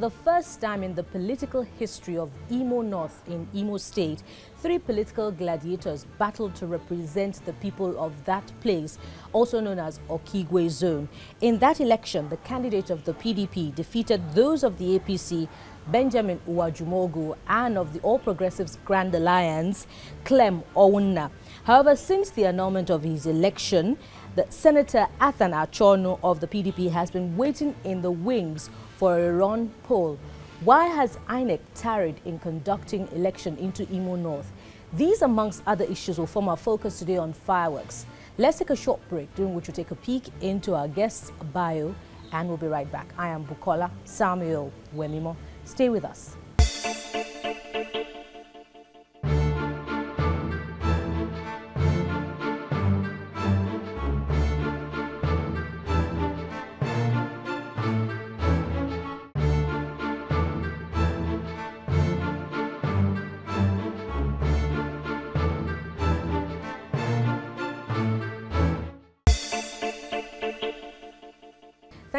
for the first time in the political history of Imo North in Imo State, three political gladiators battled to represent the people of that place, also known as Okigwe Zone. In that election, the candidate of the PDP defeated those of the APC, Benjamin Uwajumogu, and of the All Progressives Grand Alliance, Clem Ounna. However, since the annulment of his election, the Senator Athan Achonu of the PDP has been waiting in the wings for a run poll. Why has INEC tarried in conducting election into Imo North? These, amongst other issues, will form our focus today on fireworks. Let's take a short break, during which we'll take a peek into our guest's bio, and we'll be right back. I am Bukola Samuel Wemimo. Stay with us.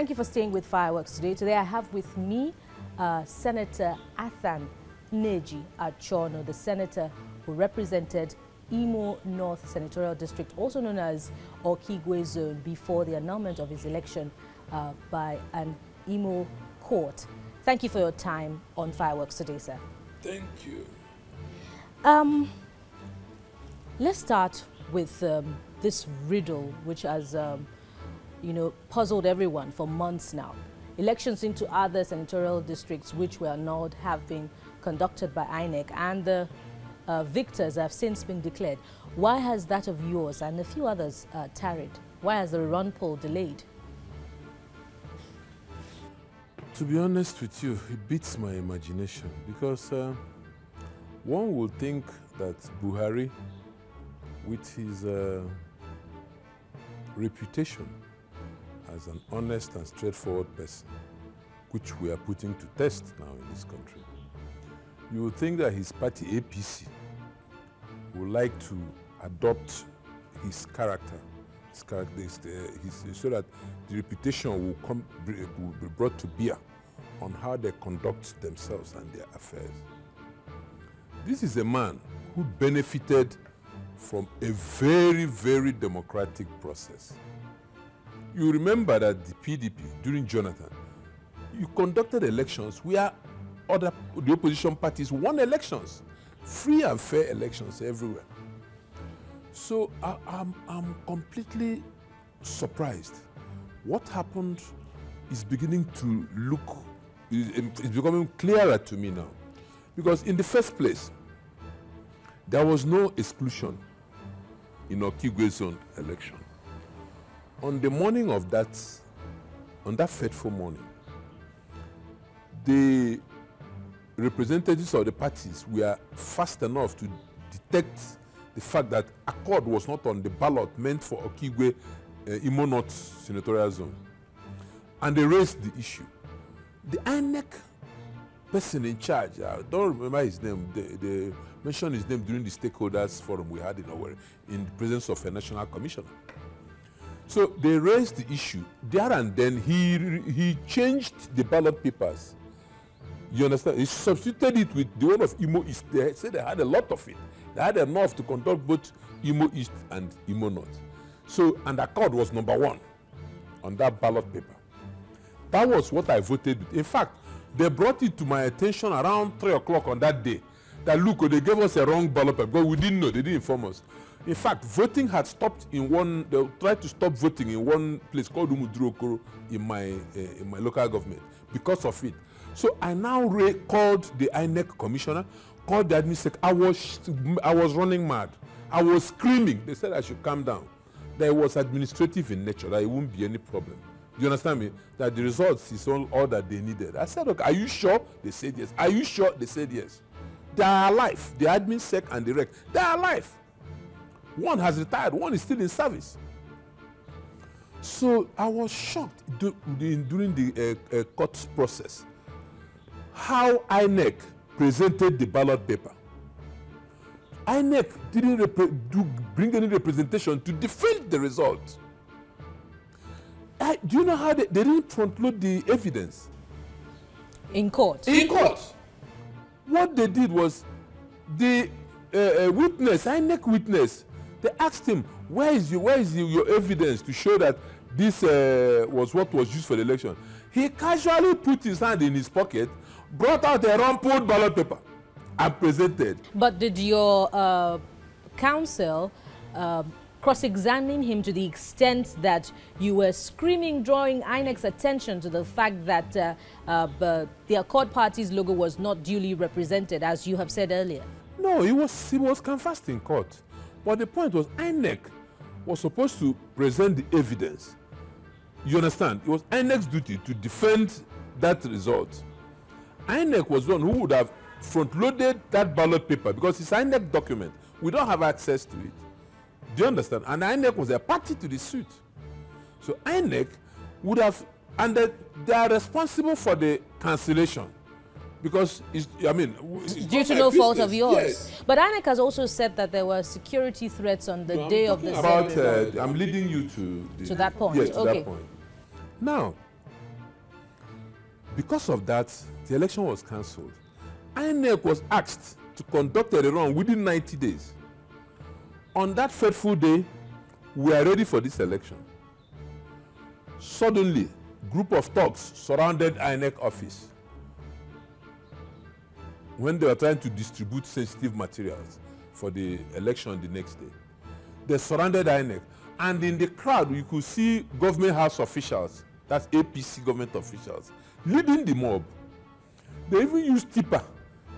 Thank you for staying with Fireworks today. Today I have with me uh, Senator Athan Nneji Achonu, the senator who represented Imo North Senatorial District, also known as Okigwe Zone, before the annulment of his election uh, by an Imo court. Thank you for your time on Fireworks today, sir. Thank you. Um, let's start with um, this riddle, which has, um, you know, puzzled everyone for months now. Elections into other senatorial districts which were annulled have been conducted by INEC and the uh, victors have since been declared. Why has that of yours and a few others uh, tarried? Why has the run poll delayed? To be honest with you, it beats my imagination because uh, one would think that Buhari, with his uh, reputation as an honest and straightforward person, which we are putting to test now in this country, you would think that his party, APC, would like to adopt his character, his character his, uh, his, so that the reputation will, come, will be brought to bear on how they conduct themselves and their affairs. This is a man who benefited from a very, very democratic process. You remember that the PDP, during Jonathan, you conducted elections where other the opposition parties won elections, free and fair elections everywhere. So I, I'm, I'm completely surprised. What happened is beginning to look, is becoming clearer to me now. Because in the first place, there was no exclusion in Okigwe zone election. On the morning of that, on that fateful morning, the representatives of the parties were fast enough to detect the fact that Accord was not on the ballot meant for Okigwe uh, Imo North senatorial zone. And they raised the issue. The INEC person in charge, I don't remember his name, they, they mentioned his name during the stakeholders forum we had in Owerri in the presence of a national commissioner. So they raised the issue. There and then he, he changed the ballot papers. You understand? He substituted it with the one of Imo East. They said they had a lot of it. They had enough to conduct both Imo East and Imo North. So, and Accord was number one on that ballot paper. That was what I voted with. In fact, they brought it to my attention around 3 o'clock on that day. That look, oh, they gave us a wrong ballot paper because we didn't know, they didn't inform us. In fact, voting had stopped in one, they tried to stop voting in one place called Umudurokoro in my, uh, in my local government because of it. So I now called the INEC commissioner, called the administrator. I was, I was running mad. I was screaming. They said I should calm down. That it was administrative in nature, that it wouldn't be any problem. Do you understand me? That the results is all, all that they needed. I said, okay, are you sure? They said yes. Are you sure? They said yes. They are alive. The admin sec and the rec. They are alive. One has retired, one is still in service. So I was shocked during the uh, uh, court process how INEC presented the ballot paper. INEC didn't do, bring any representation to defend the result. I, do you know how they, they didn't front load the evidence? In court. In court. What they did was the uh, uh, witness, INEC witness, they asked him, where is, your, where is your, your evidence to show that this uh, was what was used for the election? He casually put his hand in his pocket, brought out a rumpled ballot paper and presented. But did your uh, counsel uh, cross-examine him to the extent that you were screaming, drawing INEC's attention to the fact that uh, uh, the Accord Party's logo was not duly represented, as you have said earlier? No, he was, he was canvassed in court. But the point was INEC was supposed to present the evidence. You understand? It was INEC's duty to defend that result. INEC was one who would have front-loaded that ballot paper because it's INEC document. We don't have access to it. Do you understand? And INEC was a party to the suit. So INEC would have, and they, they are responsible for the cancellation because it's, I mean, due to no business. fault of yours. Yes. But INEC has also said that there were security threats on the no, day of the about, uh, I'm leading you to the, to that point. Yes, to okay. that point. Now, because of that, the election was cancelled. INEC was asked to conduct a rerun within 90 days. On that fateful day, we are ready for this election. Suddenly, group of thugs surrounded INEC office when they were trying to distribute sensitive materials for the election the next day. They surrounded INEC. And in the crowd, you could see government house officials, that's APC government officials, leading the mob. They even used tipper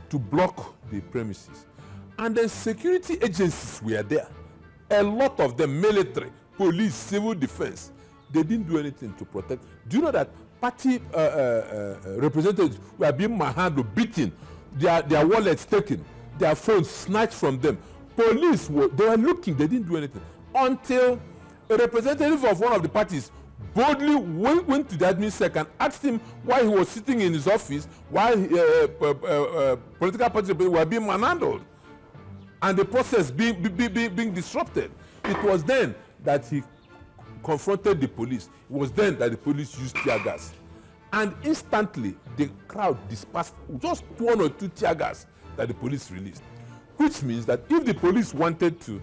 to block the premises. And then security agencies were there. A lot of them, military, police, civil defense, they didn't do anything to protect. Do you know that party uh, uh, uh, representatives were being manhandled, beaten, their, their wallets taken, their phones snatched from them. Police, were, they were looking, they didn't do anything. Until a representative of one of the parties boldly went, went to the admin sec and asked him why he was sitting in his office while uh, uh, uh, political parties were being manhandled and the process being, be, be, being disrupted. It was then that he confronted the police. It was then that the police used tear gas and instantly the crowd dispersed just one or two tear gas that the police released which means that if the police wanted to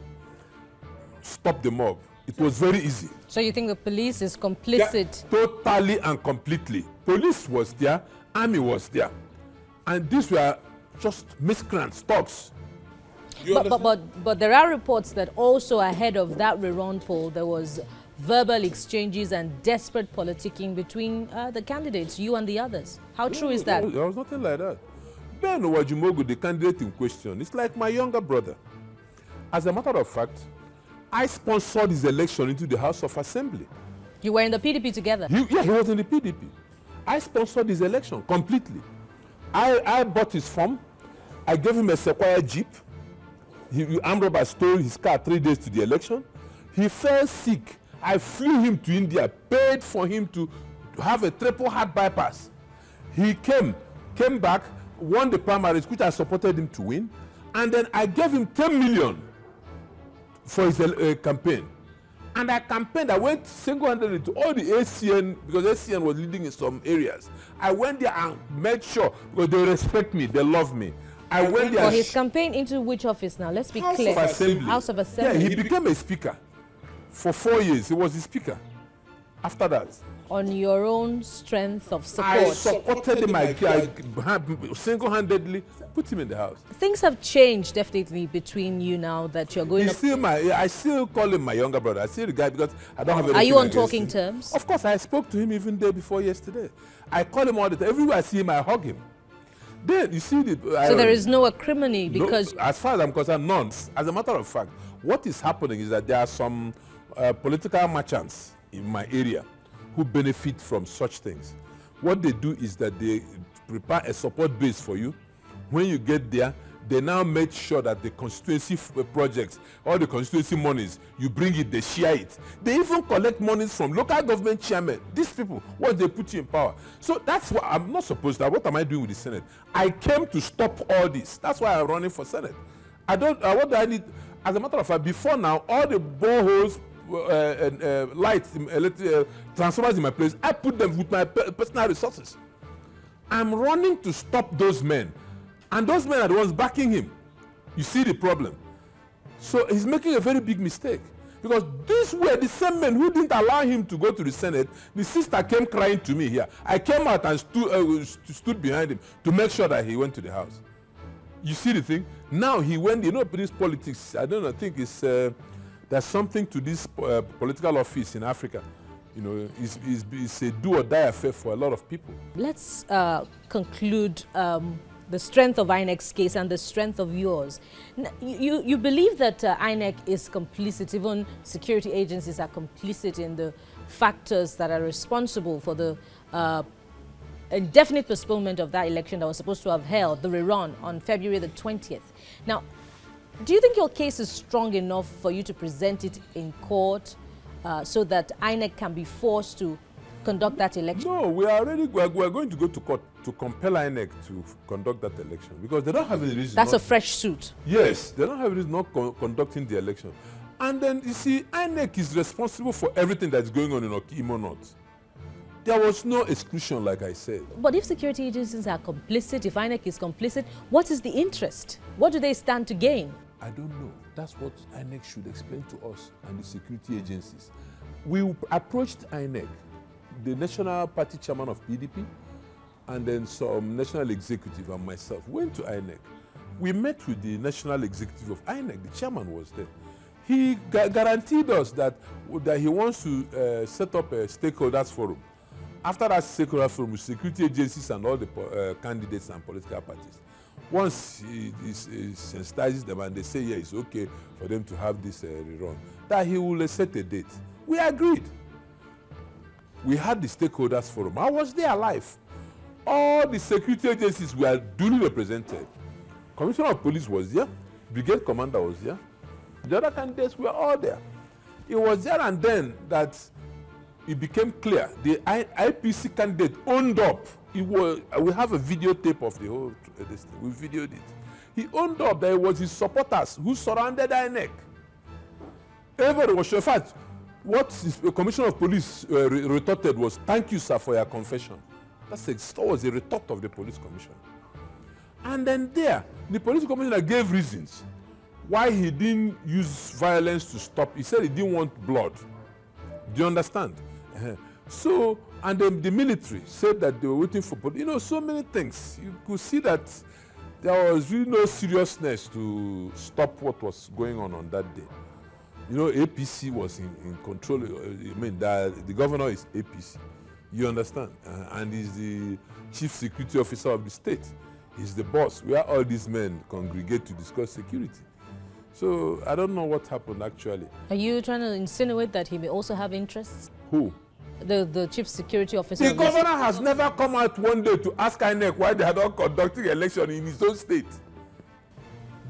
stop the mob it was very easy. So you think the police is complicit? Yeah, totally and completely. Police was there, army was there. And these were just miscreants, thugs. But, but, but, but there are reports that also ahead of that rerun poll, there was verbal exchanges and desperate politicking between uh, the candidates, you and the others. How true is that? There was nothing like that. Ben Uwajumogu, the candidate in question, is like my younger brother. As a matter of fact, I sponsored his election into the House of Assembly. You were in the PDP together? He, yeah, he was in the PDP. I sponsored his election completely. I, I bought his form. I gave him a Sequoia Jeep. He, armed robber stole his car three days to the election. He fell sick I flew him to India, paid for him to, to have a triple heart bypass. He came, came back, won the primaries, which I supported him to win, and then I gave him 10 million for his uh, campaign. And I campaigned, I went single-handedly to all the ACN, because ACN was leading in some areas. I went there and made sure, because they respect me, they love me. I went there. For his campaign into which office now? Let's be House clear. Of Assembly. House of Assembly. Yeah, he became a speaker for four years. He was the speaker. After that. On your own strength of support. I supported him. I, I single-handedly put him in the house. Things have changed definitely between you now that you're going. He's still my. I still call him my younger brother. I still the guy because I don't have. Are you on talking him. terms? Of course, I spoke to him even day before yesterday. I call him all the time. Everywhere I see him, I hug him. Then you see the. So there is no acrimony because. No, as far as I'm concerned, none. As a matter of fact, what is happening is that there are some uh, political merchants in my area who benefit from such things. What they do is that they prepare a support base for you. When you get there, they now make sure that the constituency uh, projects, all the constituency monies, you bring it, they share it. They even collect monies from local government chairmen. These people, once they put you in power. So that's what I'm not supposed to. What am I doing with the Senate? I came to stop all this. That's why I'm running for Senate. I don't. Uh, what do I need? As a matter of fact, before now, all the boreholes, uh, uh, lights, electric, uh, transformers in my place, I put them with my personal resources. I'm running to stop those men. And those men are the ones backing him. You see the problem. So he's making a very big mistake. Because these were the same men who didn't allow him to go to the Senate. The sister came crying to me here. I came out and stu uh, stood behind him to make sure that he went to the house. You see the thing? Now he went, you know, this politics, I don't know, I think it's, uh, there's something to this uh, political office in Africa. You know, it's, it's, it's, a do or die affair for a lot of people. Let's uh, conclude um, the strength of INEC's case and the strength of yours. You, you believe that uh, INEC is complicit, even security agencies are complicit in the factors that are responsible for the uh, indefinite postponement of that election that was supposed to have held, the rerun, on February the 20th. Now, do you think your case is strong enough for you to present it in court uh, so that INEC can be forced to conduct that election? No, we are already we are, we are going to go to court to compel INEC to conduct that election because they don't have any reason. That's a fresh suit. Yes, they don't have reason not con conducting the election. And then you see, INEC is responsible for everything that's going on in Imo North. There was no exclusion, like I said. But if security agencies are complicit, if INEC is complicit, what is the interest? What do they stand to gain? I don't know. That's what INEC should explain to us and the security agencies. We approached INEC, the national party chairman of PDP, and then some national executive and myself went to INEC. We met with the national executive of INEC. The chairman was there. He gu guaranteed us that, that he wants to uh, set up a stakeholders forum. After that stakeholders forum security agencies and all the uh, candidates and political parties, once he, he, he sensitizes them and they say, yeah, it's okay for them to have this uh, rerun, that he will set a date. We agreed. We had the stakeholders forum. I was there live. All the security agencies were duly represented. Commissioner of Police was there. Brigade Commander was there. The other candidates were all there. It was there and then that it became clear the APC candidate owned up. It was, we have a videotape of the whole uh, this thing. We videoed it. He owned up that it was his supporters who surrounded INEC. Everybody was sure. In fact, what the commissioner of police uh, re retorted was, thank you, sir, for your confession. That's a, that was a retort of the police commissioner. And then there, the police commissioner gave reasons why he didn't use violence to stop. He said he didn't want blood. Do you understand? So, and then the military said that they were waiting for, but you know, so many things. You could see that there was really no seriousness to stop what was going on on that day. You know, APC was in, in control. I mean, the, the governor is APC. You understand? Uh, and he's the chief security officer of the state. He's the boss, where all these men congregate to discuss security. So I don't know what happened actually. Are you trying to insinuate that he may also have interests? Who? The, the chief security officer. The governor has never come out one day to ask INEC why they are not conducting election in his own state.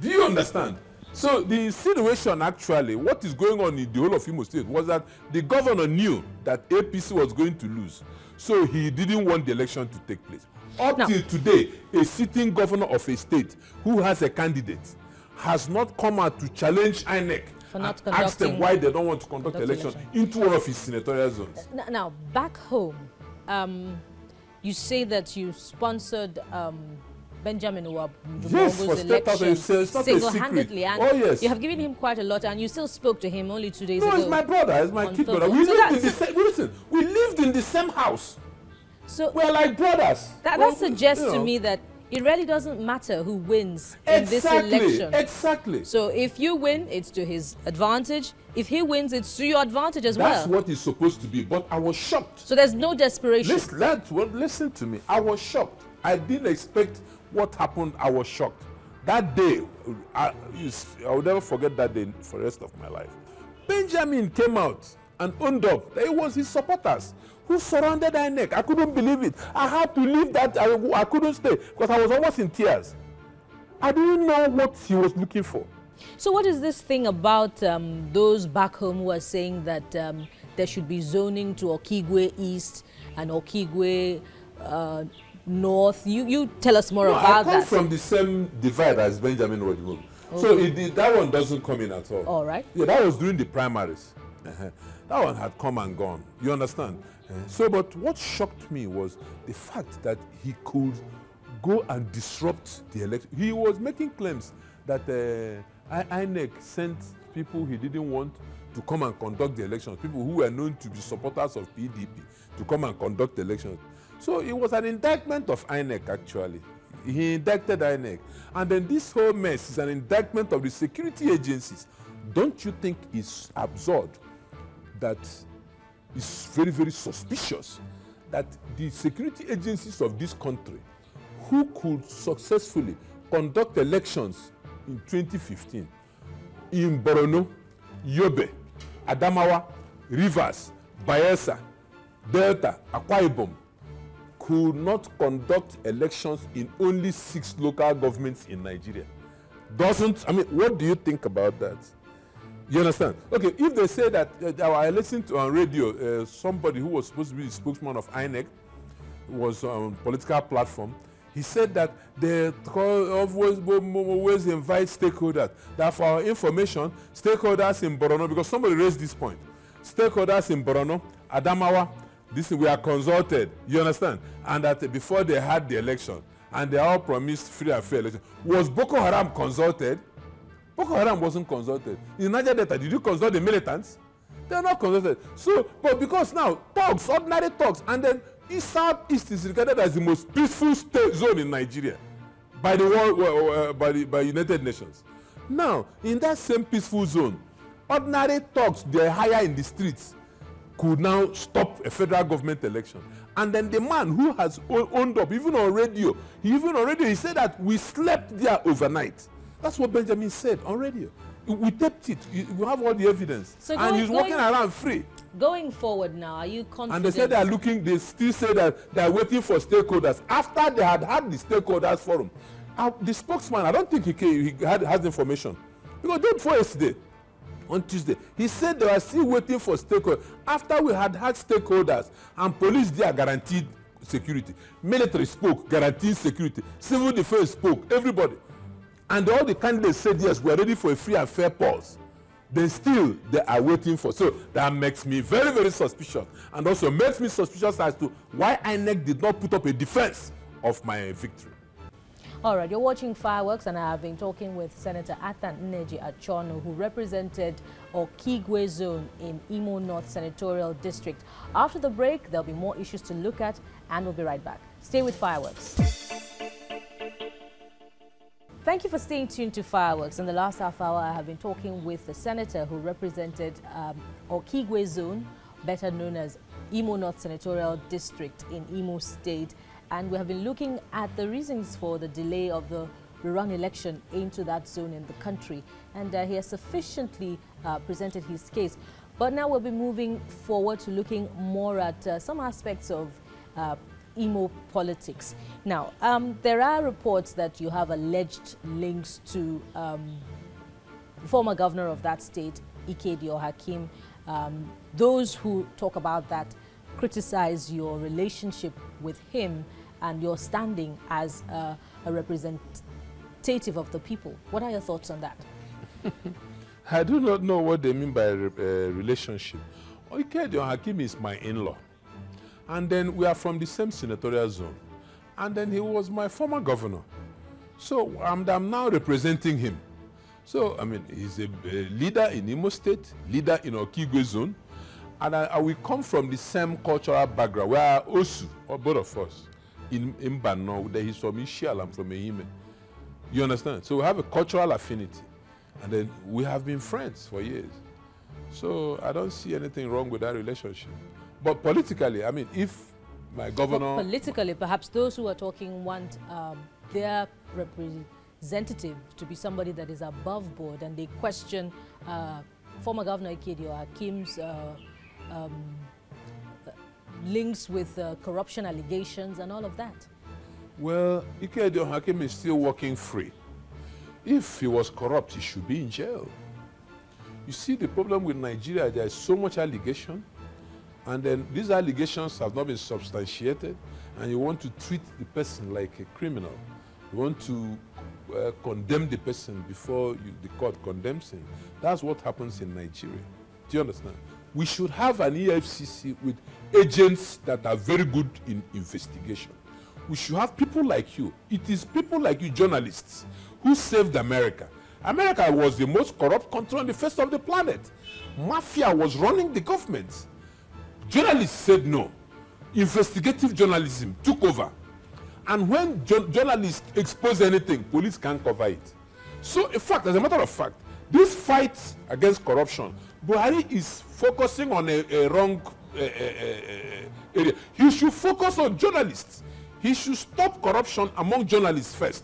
Do you understand? So the insinuation actually, what is going on in the whole of Imo State was that the governor knew that APC was going to lose. So he didn't want the election to take place. Up now, till today, a sitting governor of a state who has a candidate has not come out to challenge INEC and ask them why they don't want to conduct election, election into one of his senatorial zones. Now, back home, um, you say that you sponsored um, Benjamin yes, election single-handedly, and oh, yes. you have given him quite a lot, and you still spoke to him only two days no, ago. No, he's my brother. He's my kid brother. We so lived in the same. Listen, we lived in the same house. So we're like brothers. That, well, suggests you know, to me that it really doesn't matter who wins exactly, in this election. Exactly. So if you win, it's to his advantage. If he wins, it's to your advantage as That's well. That's what it's supposed to be. But I was shocked. So there's no desperation. Listen, let, well, listen to me. I was shocked. I didn't expect what happened. I was shocked. That day, I, I will never forget that day for the rest of my life. Benjamin came out and owned up that it was his supporters who surrounded INEC. I couldn't believe it. I had to leave that. I, I couldn't stay because I was almost in tears. I didn't know what he was looking for. So what is this thing about um, those back home who are saying that um, there should be zoning to Okigwe East and Okigwe uh, North? You, you tell us more no, about that. I come that. from the same divide as Benjamin Rodimo. Okay. So it, that one doesn't come in at all. All right. Yeah, that was during the primaries. Uh -huh. That one had come and gone. You understand? So, but what shocked me was the fact that he could go and disrupt the election. He was making claims that uh, INEC sent people he didn't want to come and conduct the elections, people who were known to be supporters of PDP to come and conduct the elections. So it was an indictment of INEC actually. He indicted INEC. And then this whole mess is an indictment of the security agencies. Don't you think it's absurd that it's very, very suspicious that the security agencies of this country who could successfully conduct elections in 2015 in Borno, Yobe, Adamawa, Rivers, Bayelsa, Delta, Akwa Ibom could not conduct elections in only six local governments in Nigeria. Doesn't, I mean, what do you think about that? You understand? Okay, if they say that, uh, I listened to on radio, uh, somebody who was supposed to be the spokesman of INEC was on political platform, he said that they always, always invite stakeholders. That for our information, stakeholders in Borono, because somebody raised this point, stakeholders in Borono, Adamawa, this we are consulted you understand and that before they had the election and they all promised free and fair election was boko haram consulted boko haram wasn't consulted in niger delta did you consult the militants they are not consulted so but because now talks ordinary talks and then east south east is regarded as the most peaceful state zone in nigeria by the world uh, by the by united nations now in that same peaceful zone ordinary talks dey higher in the streets could now stop a federal government election. And then the man who has owned up, even on radio, even on radio, he said that we slept there overnight. That's what Benjamin said on radio. We taped it. We have all the evidence. So and he's walking around free. Going forward now, are you confident? And they said they are looking, they still say that they are waiting for stakeholders. After they had had the stakeholders forum, uh, the spokesman, I don't think he, came, he had, has information. Because day before yesterday, on Tuesday. He said they were still waiting for stakeholders. After we had had stakeholders and police there guaranteed security. Military spoke, guaranteed security. Civil defense spoke, everybody. And all the candidates said, yes, we are ready for a free and fair pulse. Then still, they are waiting for. So that makes me very, very suspicious. And also makes me suspicious as to why INEC did not put up a defense of my victory. All right, you're watching Fireworks, and I have been talking with Senator Athan Nneji Achonu, who represented Okigwe Zone in Imo North Senatorial District. After the break, there'll be more issues to look at, and we'll be right back. Stay with Fireworks. Thank you for staying tuned to Fireworks. In the last half hour, I have been talking with the senator who represented um, Okigwe Zone, better known as Imo North Senatorial District in Imo State and we have been looking at the reasons for the delay of the rerun election into that zone in the country. And uh, he has sufficiently uh, presented his case. But now we'll be moving forward to looking more at uh, some aspects of uh, Imo politics. Now, um, there are reports that you have alleged links to um, former governor of that state, Ikedi Ohakim. Um, those who talk about that criticize your relationship with him and your standing as a, representative of the people. What are your thoughts on that? I do not know what they mean by uh, relationship. Ikedi Ohakim is my in-law. And then we are from the same senatorial zone. And then he was my former governor. So I'm, I'm now representing him. So, I mean, he's a, a leader in Imo State, leader in Okigwe zone. And I, I, we come from the same cultural background. We are Osu, or both of us in, in Mbano, he's from Isiala, I'm from Ehime. You understand? So we have a cultural affinity. And then we have been friends for years. So I don't see anything wrong with that relationship. But politically, I mean, if my governor... But politically, perhaps those who are talking want um, their representative to be somebody that is above board and they question uh, former Governor Ikedi Ohakim's uh, um, links with uh, corruption allegations and all of that? Well, Ikedi Ohakim is still working free. If he was corrupt, he should be in jail. You see, the problem with Nigeria, there is so much allegation, and then these allegations have not been substantiated, and you want to treat the person like a criminal. You want to uh, condemn the person before you, the court condemns him. That's what happens in Nigeria. Do you understand? we should have an efcc with agents that are very good in investigation we should have people like you it is people like you journalists who saved america america was the most corrupt country on the face of the planet mafia was running the government journalists said no. Investigative journalism took over. And when jo journalists expose anything police can't cover it. So in fact as a matter of fact this fight against corruption buhari is focusing on a, a wrong uh, uh, uh, area. He should focus on journalists. He should stop corruption among journalists first.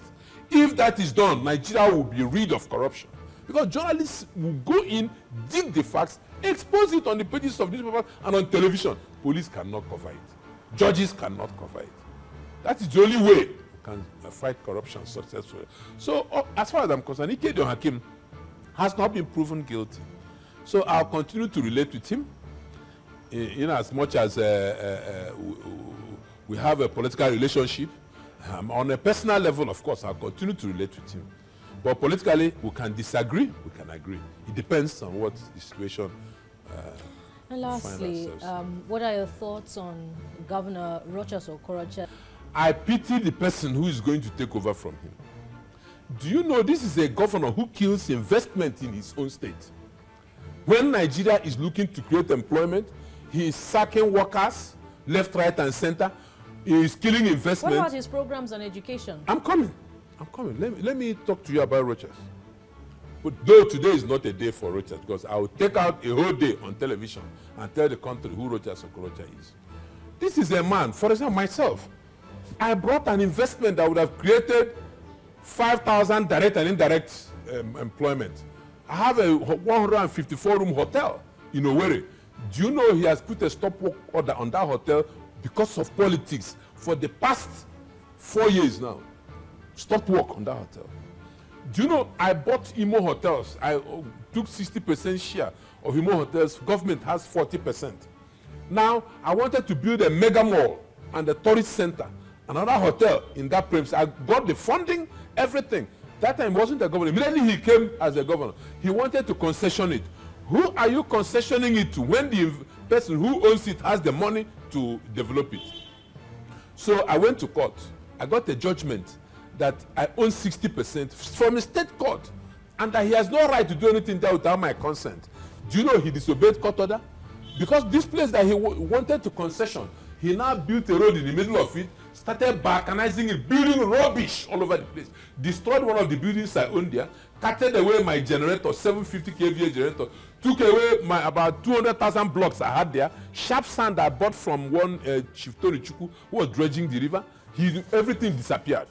If that is done nigeria will be rid of corruption. Because journalists will go in dig the facts expose it on the pages of newspapers and on television. Police cannot cover it. Judges cannot cover it. That is the only way can fight corruption successfully. So uh, as far as i'm concerned ikedi ohakim has not been proven guilty. So i'll continue to relate with him in, in as much as uh, uh, we, have a political relationship. Um, on a personal level of course i'll continue to relate with him. But politically we can disagree we can agree. It depends on what the situation and lastly um, what are your thoughts on governor rochas okorocha? I pity the person who is going to take over from him. Do you know this is a governor who kills investment in his own state? When nigeria is looking to create employment he is sacking workers left right and center. He is killing investment what about his programs on education? I'm coming. I'm coming. Let me let me talk to you about rochas though today is not a day for rochas because i will take out a whole day on television and tell the country who rochas okorocha is this is a man for example myself i brought an investment that would have created 5,000 direct and indirect um, employment. I have a 154 room hotel in Owerri. Do you know he has put a stop work order on that hotel because of politics for the past four years now? Stop work on that hotel. Do you know I bought Imo hotels? I uh, took 60% share of Imo hotels. Government has 40%. Now I wanted to build a mega mall and a tourist center another hotel in that place. I got the funding, everything. That time wasn't a governor. Immediately he came as a governor. He wanted to concession it. Who are you concessioning it to when the person who owns it has the money to develop it? So I went to court. I got a judgment that I own 60% from a state court and that he has no right to do anything there without my consent. Do you know he disobeyed court order? Because this place that he wanted to concession, he now built a road in the middle of it started balkanizing it building rubbish all over the place destroyed one of the buildings i own there carted away my generator 750 kva generator took away my about 200,000 blocks i had there sharp sand i bought from one uh, chief torichukwu who was dredging the river he everything disappeared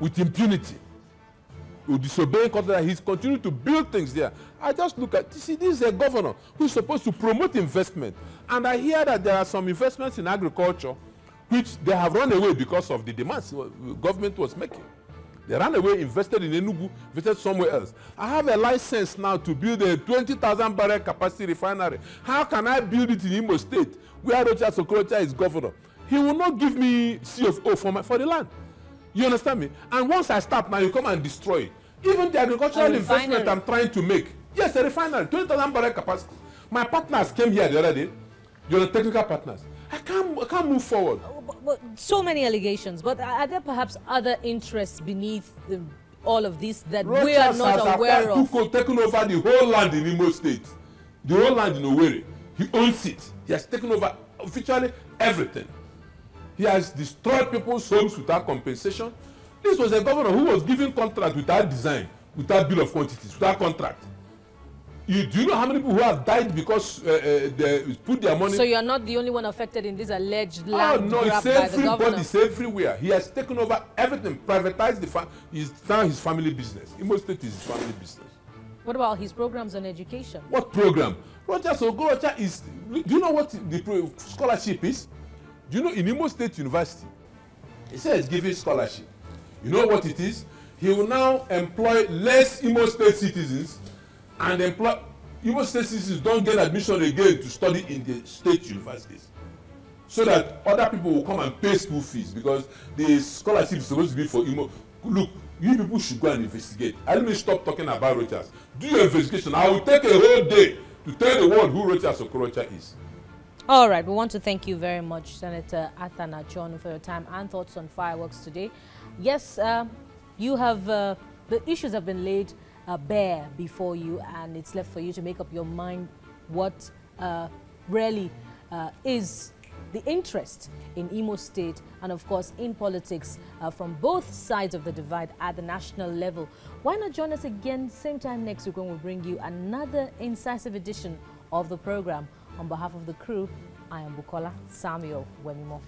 with impunity with disobeying contract he's continuing to build things there i just look at see this is a governor who is supposed to promote investment and i hear that there are some investments in agriculture which they have run away because of the demands the government was making. They ran away, invested in Enugu, invested somewhere else. I have a license now to build a 20,000 barrel capacity refinery. How can I build it in Imo State, where Rochas Okorocha is governor? He will not give me C of O for, my, for the land. You understand me? And once I stop now, you come and destroy it. Even the agricultural investment I'm trying to make. Yes, a refinery, 20,000 barrel capacity. My partners came here the other day. You're the technical partners. I can't, I can't move forward oh, but so many allegations. But are there perhaps other interests beneath the, all of this that Rochas we are not aware of? Tuko taken over the whole land in Imo State, the whole land in Owerri. He owns it. He has taken over officially everything. He has destroyed people's homes without compensation. This was a governor who was giving contract without design, without bill of quantities, without contract. You, do you know how many people who have died because uh, uh, they put their money? So you are not the only one affected in this alleged land oh, no, grab it's by the governor? It's everywhere. He has taken over everything, privatized the family. He's now his family business. Imo State is his family business. What about his programs on education? What program? Roger Ogorocha is, do you know what the scholarship is? Do you know in Imo State University, he says giving scholarship. You know what it is? He will now employ less Imo State citizens and employ Igbo state citizens don get admission again to study in the state universities so that other people will come and pay school fees because the scholarship is supposed to be for Imo look you people should go and investigate i don't mean stop talking about Rochas do your investigation i will take a whole day to tell the world who Rocha Sokorocha is. All right, we want to thank you very much, Senator Athan Achonu, for your time and thoughts on fireworks today. Yes, uh, you have, uh, the issues have been laid uh, bare before you, and it's left for you to make up your mind what uh, really uh, is the interest in Imo State and, of course, in politics uh, from both sides of the divide at the national level. Why not join us again same time next week when we bring you another incisive edition of the program. On behalf of the crew, I am Bukola Samuel Wemimo.